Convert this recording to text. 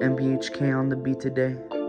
MBHK on the beat today.